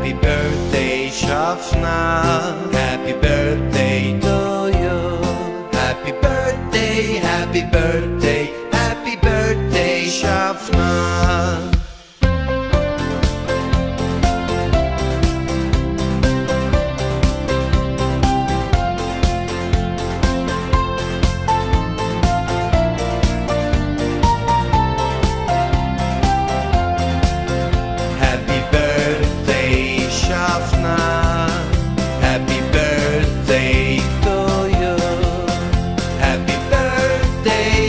Happy birthday, Shafna. Happy birthday to you. Happy birthday, happy birthday, happy birthday, Shafna. day